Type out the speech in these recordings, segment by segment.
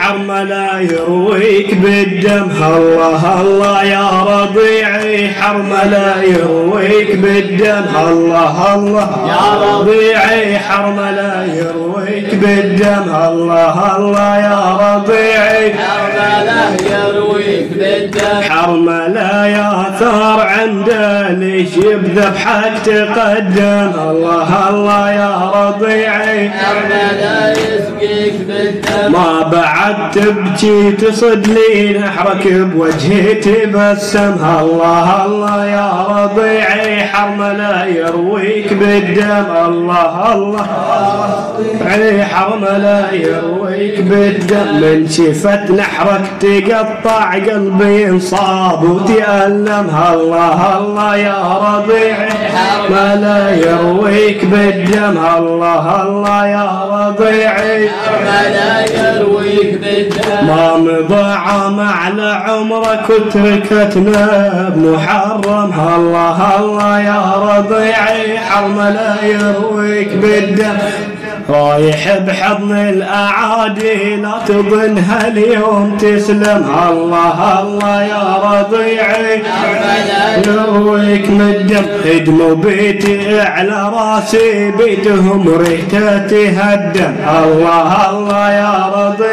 حرملة يرويك بالدم. الله الله يا حرملة يرويك بالدم. الله الله. يا ربيعي حرملة يرويك بالدم. الله الله. يا ربيعي حرمله يرويك بالدم. حرملة يا ثار عنده ليش بذبحك تقدم. الله الله. يا ربيعي حرمله يسقيك بالدم. ما بعد تبكي تصد لي نحرك بوجهي تبسم. الله الله. يا ربيعي حرملة يرويك بالدم. الله الله. علي حرملة يرويك بالدم. من شفت نحرك تقطع قلبي انصاب وتألم. الله الله يا ربيعي حرملة يرويك بالدم. الله الله يا ربيعي يرويك ما مضى عام على عمرك وتركتنا بمحرم. الله الله يا ربيعي حرملة يرويك بالدم. رايح بحضن الأعادي لا تظنها اليوم تسلم. الله الله يا ربيعي. يرويك من الدم هدموا بيتي على راسي بيتهم ريته تهدم الله الله يا بالدم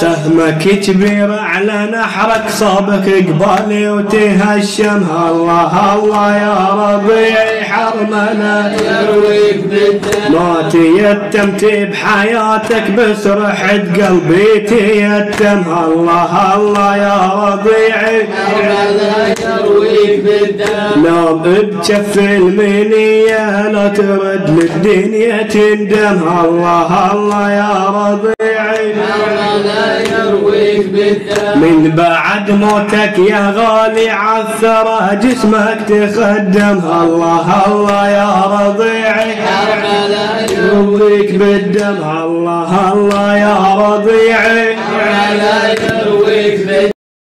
سهمك كبير على نحرك صابك قبالي وتهشم. الله الله يا ربيعي حرمنا يرويك بالدم ما تيتمت بحياتك بس رحت قلبي تيتم. الله الله يا ربيعي حرمله يرويك بالدم. نام بجف المنية لا ترد للدنيا تندم. الله الله يا حرمله يرويك بالدم. من بعد موتك يا غالي عثرة جسمك تخدم. الله الله يا رضيعي حرمله يرويك بالدم. الله الله يا رضيعي حرمله